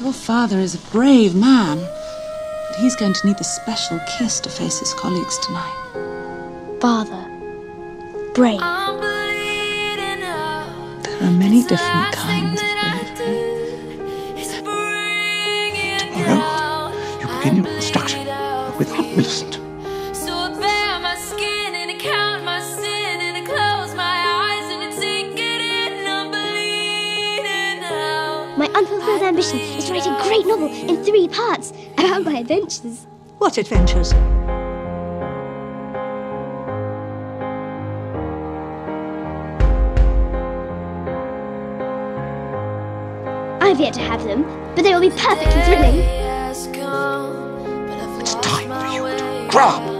Your father is a brave man, but he's going to need a special kiss to face his colleagues tonight. Father, brave. There are many different kinds of bravery. Tomorrow, you begin your instruction without Millicent. unfulfilled ambition is to write a great novel in three parts about my adventures. What adventures? I've yet to have them, but they will be perfectly thrilling. It's time for you to grab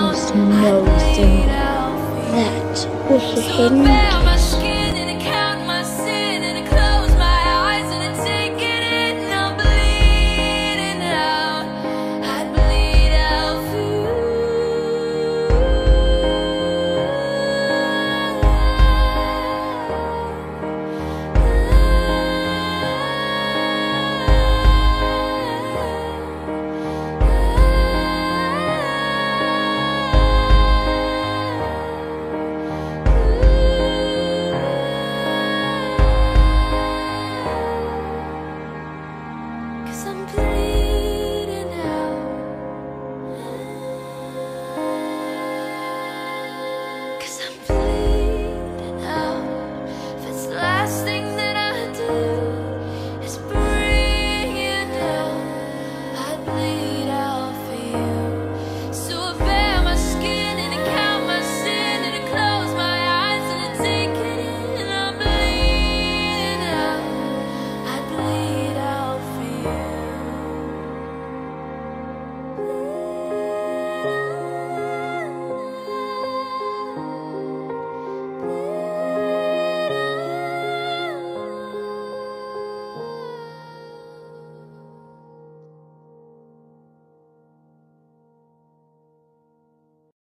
must know thing that was is hidden.